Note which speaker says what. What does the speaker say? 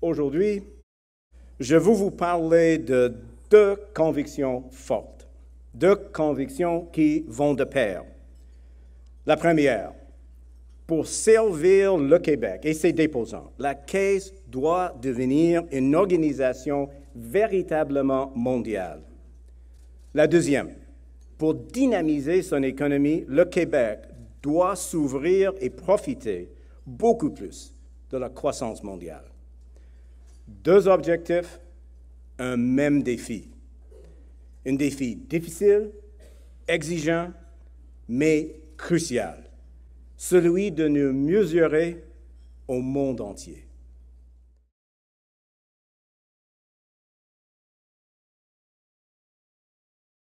Speaker 1: Aujourd'hui, je veux vous parler de deux convictions fortes, deux convictions qui vont de pair. La première, pour servir le Québec et ses déposants, la Caisse doit devenir une organisation véritablement mondiale. La deuxième, pour dynamiser son économie, le Québec doit s'ouvrir et profiter beaucoup plus de la croissance mondiale. Deux objectifs, un même défi. Un défi difficile, exigeant, mais crucial. Celui de nous mesurer au monde entier.